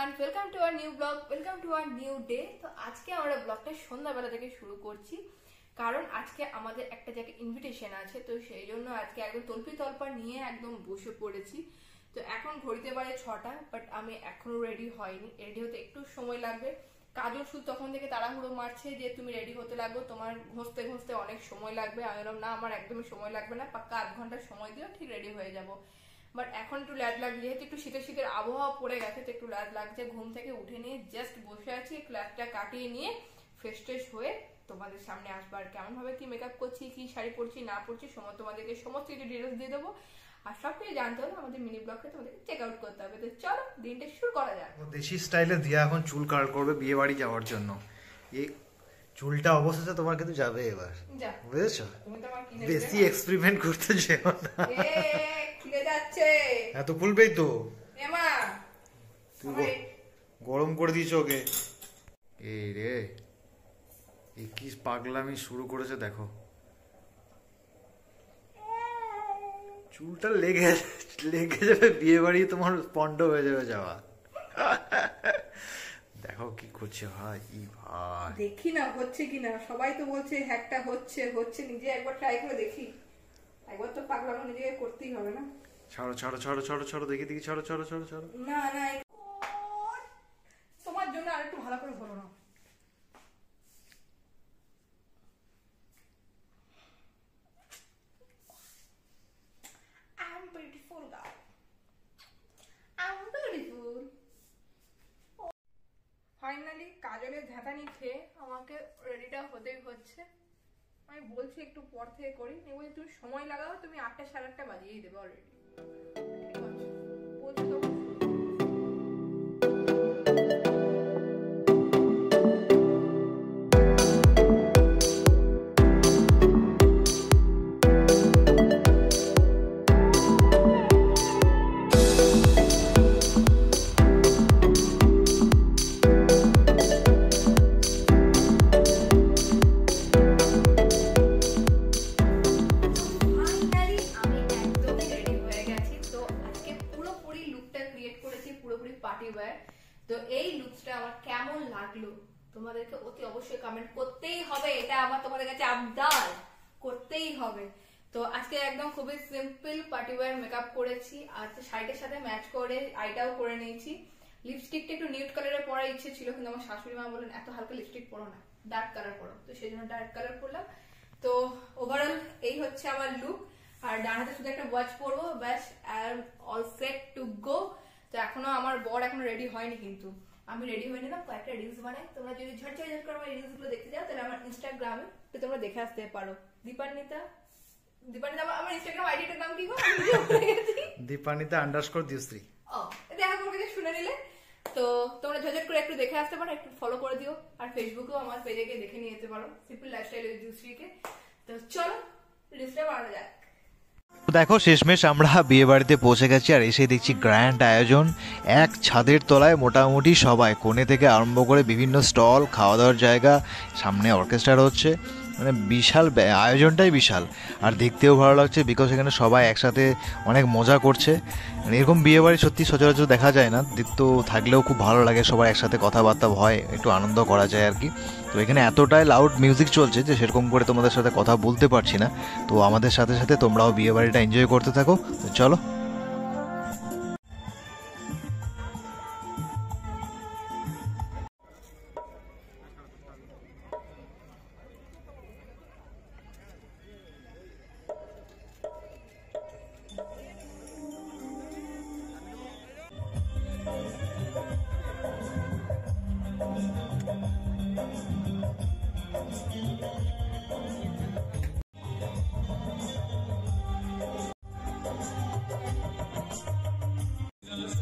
Everyone welcome to our new blog welcome to our new day তো আজকে আমরা ব্লগটা সন্ধ্যাবেলা থেকে শুরু করছি। কারণ আজকে আমাদের একটা জায়গায় ইনভিটেশন আছে, তো সেই জন্য আজকে একদম তল্পি তল্পা নিয়ে একদম বসে পড়েছি। তো এখন ঘড়িতে বাজে ছটা বাট আমি এখনও রেডি হয়নি। রেডি হতে একটু সময় লাগবে। কাজল শুধু তখন থেকে তাড়াহুড়ো মারছে যে, তুমি রেডি হতে লাগো তোমার ঘষতে ঘষতে অনেক সময় লাগবে। আমি বললাম, না, আমার একদমই সময় লাগবে না, পাক্কা আধ ঘণ্টা সময় দিও, ঠিক রেডি হয়ে যাব। বাট এখন একটু ল্যাদ লাগছে যেহেতু একটু শীতের শীতের আবহাওয়া পড়ে গেছে তো একটু ল্যাদ লাগছে। ঘুম থেকে উঠে নিয়ে জাস্ট বসে আছি একটু ল্যাদটা কাটিয়ে নিয়ে ফ্রেশ ট্রেশ হয়ে তোমাদের সামনে আসব। আর কেমন ভাবে কি মেকআপ করছি কি শাড়ি পরছি না পরছি সময় তোমাদেরকে সমস্ত কিছু ডিটেলস দিয়ে দেবো। আর সব কিছু জানতে হলে আমাদের মিনি ব্লগটা তোমাদেরকে চেক আউট করতে হবে। তো চলো দিনটা শুরু করা যাক। দেশি স্টাইলে দিয়া এখন চুল কাট করবে বিয়ে বাড়ি যাওয়ার জন্য। এই চুলটা অবশেষে তোমার কিন্তু যাবে এবার। বুঝেছ? বেশি এক্সপেরিমেন্ট করতে যেও না। খুলে যাচ্ছে। এত খুলবেই তো। এমা গরম করে দিয়েছ ওকে। এই রে এই কি পাগলামি শুরু করেছে দেখো। চুলটা লেগে লেগে যাবে বিয়ে বাড়ি তোমার পন্ড হয়ে যাবে যাওয়া। দেখো কি করছে ভাই ই ভাই। দেখি না হচ্ছে কিনা। সবাই তো বলছে হ্যাকটা হচ্ছে হচ্ছে নিজে একবার ট্রাই করে দেখি। একবার তো পাগলামো নিজেকে করতেই হবে না। ছাড়ো ছাড়ো ছাড়ো ছাড়ো ছাড়ো দেখি দেখি ছাড়ো ছাড়ো ছাড়ো ছাড়ো। না না তোমার জন্য আর একটু ভালো করে বলো না। I'm beautiful girl. I'm beautiful. Finally কাজলের ঝাঁটানি খেয়ে আমাকে রেডিটা হতেই হচ্ছে। আমি বলছি একটু পর থেকে করি নেই বলছি তুমি সময় লাগাও, তুমি আটটা সাড়ে আটটা বাজিয়েই দেবে অলরেডি হবে। তো আজকে একদম খুবই সিম্পল পার্টি ওয়্যার মেকআপ করেছি। আর শাড়িটার সাথে ম্যাচ করে আইটাও করে নিয়েছি। লিপস্টিকটা একটু নিউট কালারের পরার ইচ্ছে ছিল, কিন্তু আমার শাশুড়ি মা বললেন, এত হালকা লিপস্টিক পরো না ডার্ক কালার পরো। তো সেই জন্য ডার্ক কালার পরলাম। তো ওভারঅল এই হচ্ছে আমার লুক আর ডান হাতে শুধু একটা ওয়াচ পরবো, ব্যাস অল সেট টু গো তো এখনও আমার বর এখনও রেডি হয়নি কিন্তু। আমি রেডি হয়ে নিলাম কয়েকটা রিলস বানাই। তোমরা যদি ঝটঝট ঝট করে আমার রিলসগুলো দেখতে যাও তাহলে আমার ইনস্টাগ্রামে তো তোমরা দেখে আসতে পারো। দীপান্বিতা দীপান্বিতা আমার- ইনস্টাগ্রাম আইডিটার নাম কি গো? দীপানিতা আন্ডারস্কোর দিউশ্রী। ও দেখা করবে শুনে নিলে। তো তোমরা ঝটঝট করে একটু দেখে আসতে পারো একটু ফলো করে দিও। আর ফেসবুকেও আমার পেজে গিয়ে দেখে নিয়ে যেতে পারো। সিম্পল লাইফস্টাইল উইথ জুশ্রীকে তো চলো রিলসটা বানানো যাক। দেখো, শেষমেশ আমরা বিয়ে বাড়িতে পৌঁছে গেছি আর এসে দেখছি গ্র্যান্ড আয়োজন। এক ছাদের তলায় মোটামুটি সবাই, কোণে থেকে আরম্ভ করে বিভিন্ন স্টল খাওয়া দাওয়ার জায়গা, সামনে অর্কেস্ট্রা হচ্ছে মানে বিশাল আয়োজনটাই বিশাল। আর দেখতেও ভালো লাগছে বিকজ এখানে সবাই একসাথে অনেক মজা করছে। মানে এরকম বিয়ে বাড়ি সত্যি সচরাচর দেখা যায় না। তো থাকলেও খুব ভালো লাগে সবাই একসাথে কথাবার্তা হয়, একটু আনন্দ করা যায় আর কি। তো এখানে এতটাই লাউড মিউজিক চলছে যে সেরকম করে তোমাদের সাথে কথা বলতে পারছি না। তো আমাদের সাথে সাথে তোমরাও বিয়ে বাড়িটা এনজয় করতে থাকো। তো চলো।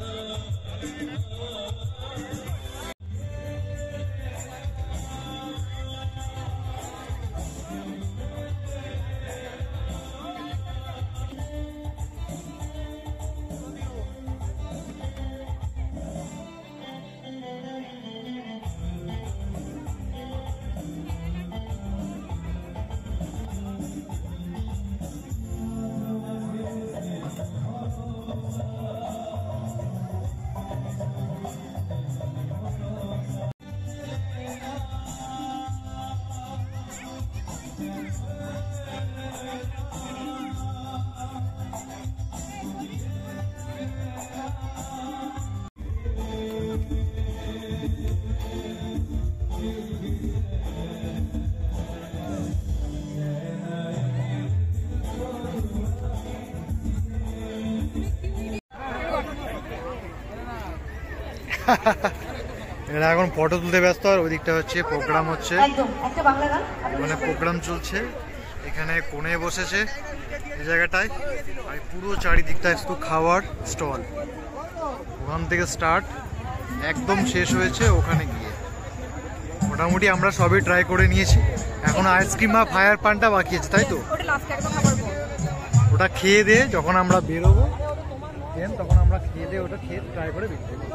love. এরা এখন ফটো তুলতে ব্যস্ত আর ওই দিকটা হচ্ছে। প্রোগ্রাম হচ্ছে মানে প্রোগ্রাম চলছে। এখানে কোণে বসেছে এই জায়গাটায়। আর পুরো চারিদিকটা শুধু খাওয়ার স্টল ওখান থেকে স্টার্ট একদম শেষ হয়েছে ওখানে গিয়ে। মোটামুটি আমরা সবই ট্রাই করে নিয়েছি। এখন আইসক্রিম আর ফায়ার পানটা বাকি আছে তাই তো? ওটা খেয়ে দিয়ে যখন আমরা বেরোবো দেন তখন আমরা খেয়ে দিয়ে ওটা খেয়ে ট্রাই করে বেরোবো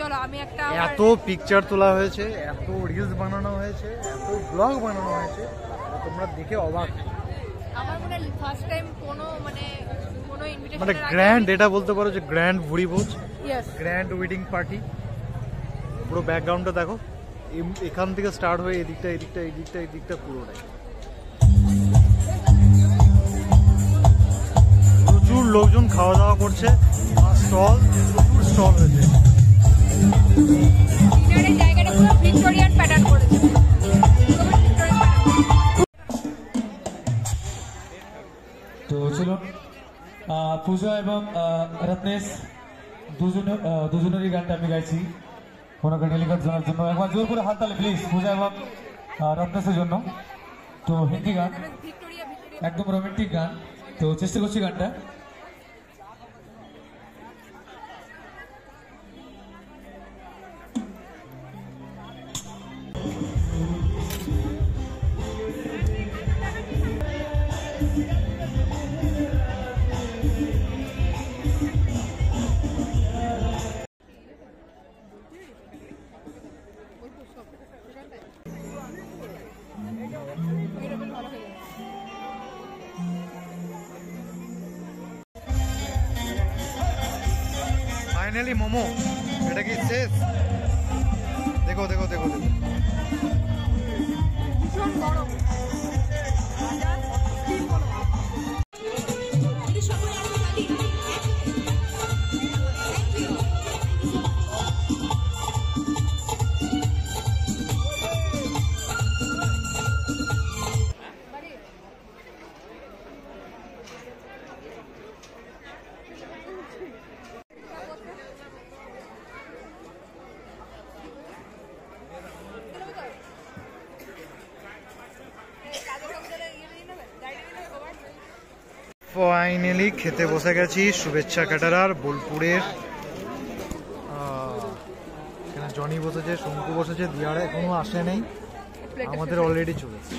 চলো আমি একটা এত পিকচার তোলা হয়েছে এত রিলস বানানো হয়েছে এত ব্লগ বানানো হয়েছে তোমরা দেখে অবাক। আমার মনে ফার্স্ট টাইম কোনো মানে কোনো ইনভিটেশন মানে গ্র্যান্ড এটা বলতে পারো যে গ্র্যান্ড ভুড়ি ভোজ ইয়েস গ্র্যান্ড ওয়েডিং পার্টি পুরো ব্যাকগ্রাউন্ডটা দেখো এখান থেকে স্টার্ট হয়ে এদিকটা এদিকটা এদিকটা এদিকটা পুরোটাই। প্রচুর লোকজন খাওয়া দাওয়া করছে আর স্টল প্রচুর স্টল হয়েছে। তো চলুন পূজা এবং রত্নেশ দুজনের দুজনেরই গানটা আমি গাইছি। ওনাকে ডেলিভার জানার জন্য। একবার জোর করে হাত তালে প্লিজ পূজা এবং রত্নেশের জন্য। তো হিন্দি গান একদম রোমান্টিক গান। তো চেষ্টা করছি গানটা। ফাইনালি খেতে বসে গেছি। শুভেচ্ছা ক্যাটারার, বোলপুরের। এখানে জনি বসেছে, শঙ্কু বসেছে, দিয়ারা এখনও আসে নেই। আমাদের অলরেডি চলেছে।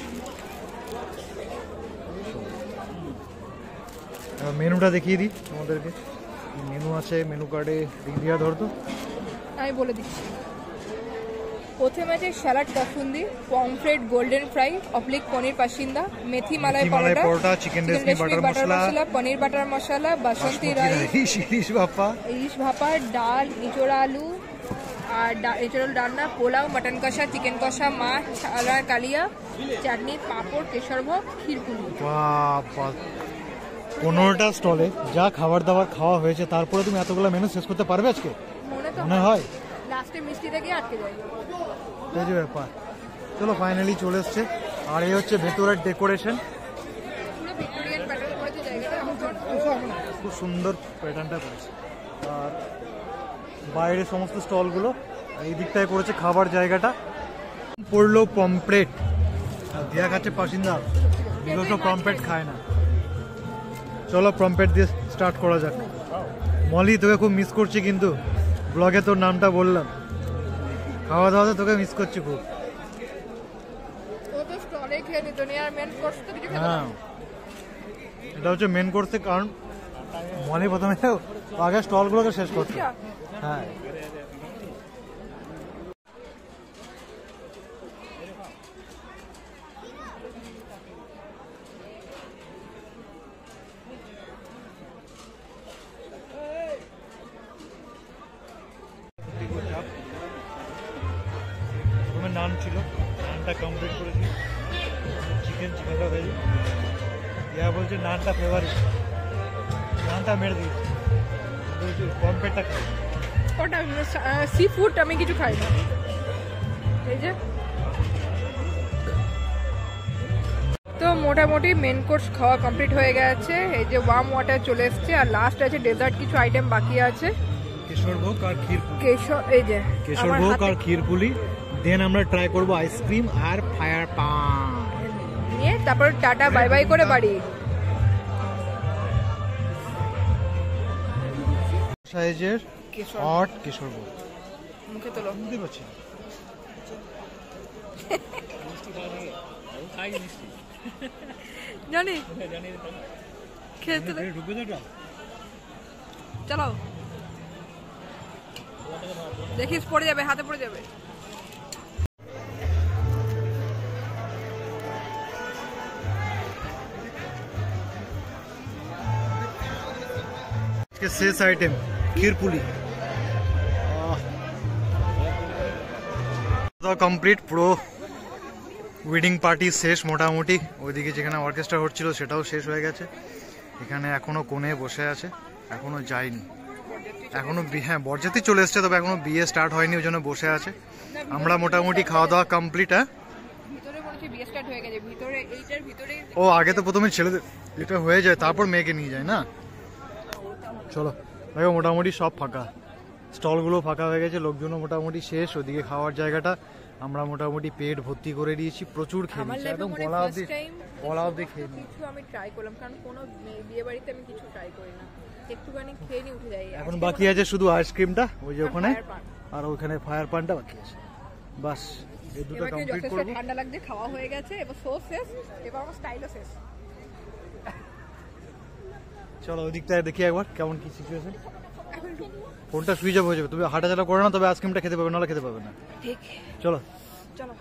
মেনুটা দেখিয়ে দিই তোমাদেরকে। মেনু আছে, মেনু কার্ডে দিয়া ধরতো। আমি বলে দিচ্ছি। প্রথমে আছে স্যালাড কাসুন্দি pomfret golden fry oblique paneer pasanda methi malai paratha chicken reshmi butter masala, paneer butter masala বাসন্তী রাইস। শিরিশ ভাপা। ইলিশ ভাপা ডাল এঁচোড়া আলু আর ডা- এঁচোড়াল ডালনা পোলাও মাটন কষা চিকেন কষা মাছ ছালার কালিয়া চাটনি পাঁপড় কেশর ভোগ ক্ষীরপুলি বাবা পনেরোটা স্টলে যা খাবার দাবার খাওয়া হয়েছে তারপরে তুমি এতগুলো মেনু শেষ করতে পারবে আজকে? মনে তো মনে হয়? লাস্টে মিষ্টি থেকে আটকে যায় এই যে ব্যাপার। চলো ফাইনালি চলে এসছে। আর এই হচ্ছে ভেতরের ডেকোরেশন খুব সুন্দর প্যাটার্নটা করেছে। আর বাইরে সমস্ত স্টলগুলো এই দিকটায় করেছে খাবার জায়গাটা। পড়ল পমপ্লেট আর দিয়া খাচ্ছে পাসিন্দা। বিগত পমপ্লেট খায় না। চলো পমপ্লেট দিয়ে স্টার্ট করা যাক। মলি তোকে খুব মিস করছি কিন্তু। ব্লগে তোর নামটা বললাম। খাওয়া দাওয়াতে তোকে মিস করছি খুব। হ্যাঁ। এটা হচ্ছে মেন কোর্সে কারণ মনে প্রথমে আগে স্টলগুলোকে শেষ করছে হ্যাঁ। নানটা কমপ্লিট করেছি। চিকেন চিকেনটা ভেজি ইয়া বলছে নানটা ফেভারিট নানটা মেরে দিয়েছি। বলছি কমপ্লেটটা খাই ওটা সি ফুড আমি কিছু খাই না। এই যে। তো মোটামুটি মেন কোর্স খাওয়া কমপ্লিট হয়ে গেছে। এই যে ওয়ার্ম ওয়াটার চলে এসছে। আর লাস্ট আছে ডেজার্ট কিছু আইটেম বাকি আছে। কেশরভোগ আর ক্ষীরপুলি। কেশর এই যে কেশরভোগ আর ক্ষীরপুলি। দেন আমরা ট্রাই করব আইসক্রিম আর ফায়ার পান নিয়ে তারপর টাটা বাই বাই করে বাড়ি। সাইজের কেশর। হট কেশরভোগ মুখে তোলো। বুঝতে পারছি। জানি। খেলতে দে। ঢুকবে তো? এটা? চালাও দেখিস পড়ে যাবে হাতে পড়ে যাবে। আজকে শেষ আইটেম ক্ষীরপুলি। কমপ্লিট পুরো ওয়েডিং পার্টি শেষ মোটামুটি। ওইদিকে যেখানে অর্কেস্ট্রা হচ্ছিল সেটাও শেষ হয়ে গেছে। এখানে এখনও কোণে বসে আছে এখনও যায়নি। এখনও বি- হ্যাঁ বরযাত্রী চলে এসছে তবে এখনও বিয়ে স্টার্ট হয়নি ওই জন্য বসে আছে। আমরা মোটামুটি খাওয়া দাওয়া কমপ্লিট হ্যাঁ ও আগে তো প্রথমে ছেলেদের এটা হয়ে যায় তারপর মেয়েকে নিয়ে যায় না? চলো। দেখো মোটামুটি সব ফাঁকা। স্টলগুলো ফাঁকা হয়ে গেছে লোকজনও মোটামুটি শেষ। ওদিকে খাওয়ার জায়গাটা আমরা মোটামুটি পেট ভর্তি করে দিয়েছি প্রচুর খেয়ে নিয়েছি একদম মনে গলা অবধি গলা অবধি খেয়ে কিছু আমি ট্রাই করলাম কারণ কোনো বিয়ে বাড়িতে আমি কিছু ট্রাই করি না। একটুখানি খেয়ে নিয়ে উঠে যাই। এখন বাকি আছে শুধু আইসক্রিমটা ওই যে ওখানে আর ওখানে ফায়ার পানটা বাকি আছে। বাস এই দুটো কমপ্লিট করব। ঠান্ডা লাগছে খাওয়া হয়ে গেছে এবার সো শেষ এবার আমার স্টাইলও শেষ। চলো ওই দিকটায় দেখি একবার কেমন কি সিচুয়েশন ফোনটা সুইচ অফ হয়ে যাবে। তুমি হাঁটাচলা করে না তবে আইসক্রিমটা খেতে পাবে নাহলে খেতে পাবে না। ঠিক। চলো। চলো।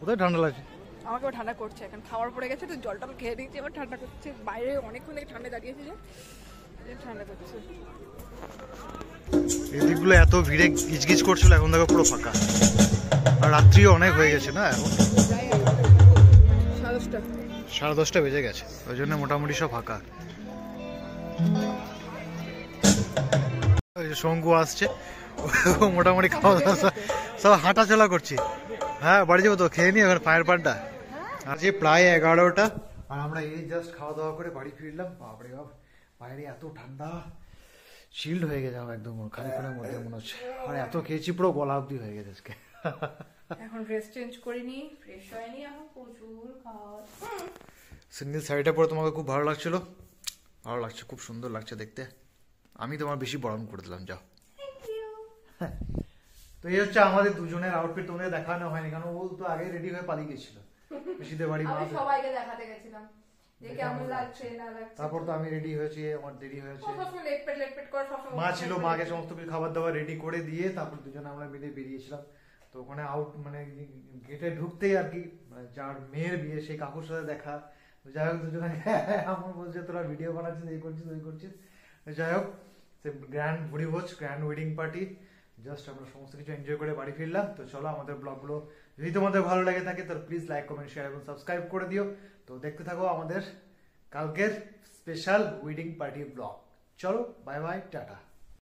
কোথায় ঠান্ডা লাগছে? আমাকে ঠান্ডা করছে এখন খাওয়ার পরে গেছে তো জল টল খেয়ে দিয়েছি এবার ঠান্ডা করছে। বাইরে অনেকক্ষণ থেকে ঠান্ডা দাঁড়িয়েছে যে ঠান্ডা করছে। এই দিকগুলো এত ভিড়ে গিজগিজ করছিল এখন দেখো পুরো ফাঁকা। আর রাত্রিও অনেক হয়ে গেছে না এখন? সাড়ে দশটা বেজে গেছে ওই জন্য মোটামুটি সব ফাঁকা। শঙ্কু আসছে। মোটামুটি খাওয়া দাওয়া সব- সব হাঁটা চলা করছি। হ্যাঁ বাড়ি যাব তো খেয়ে নি এখন ফায়ার পানটা। আজকে প্রায় এগারোটা। আর আমরা এই জাস্ট খাওয়া দাওয়া করে বাড়ি ফিরলাম বাপরে বাপ বাইরে এত ঠান্ডা। শিল্ড হয়ে গেছে আমার একদম খানিক্ষণের মধ্যে মনে হচ্ছে। আর এত খেয়েছি পুরো গলা অব্দি হয়ে গেছে আজকে। এখন ড্রেস চেঞ্জ করিনি ফ্রেশ হয়নি এখন প্রচুর খাওয়া সিঙ্গেল শাড়িটা পরে তোমাকে খুব ভালো লাগছিল। ভালো লাগছে খুব সুন্দর লাগছে দেখতে। আমি তোমার বেশি বরণ করে দিলাম যাও। তো এই হচ্ছে আমাদের দুজনের আউটফিট তোমাদের দেখানো হয়নি কারণ ও তো আগে রেডি হয়ে পালিয়ে গেছিল। পিসিদের বাড়ি আমি সবাইকে দেখাতে গেছিলাম। তারপর তো আমি রেডি হয়েছি আমার দেরি হয়েছে। মা ছিল মাকে সমস্ত কিছু খাবার দাবার রেডি করে দিয়ে তারপর দুজনে আমরা মিলে বেরিয়েছিলাম। তো ওখানে আউট মানে গেটে ঢুকতেই আর কি মানে যার মেয়ের বিয়ে সেই কাকুর সাথে দেখা। যাই হোক দুজনে আমার বলছে, তোরা ভিডিও বানাচ্ছিস, এই করছিস, ওই করছিস। যাই হোক, সে গ্র্যান্ড ভোজ গ্র্যান্ড ওয়েডিং পার্টি জাস্ট আমরা সমস্ত কিছু এনজয় করে বাড়ি ফিরলাম। তো চলো, আমাদের ব্লগগুলো যদি তোমাদের ভালো লাগে থাকে তাহলে প্লিজ লাইক কমেন্ট শেয়ার এবং সাবস্ক্রাইব করে দিও। তো দেখতে থাকো আমাদের কালকের স্পেশাল ওয়েডিং পার্টি ব্লগ চলো বাই বাই টাটা।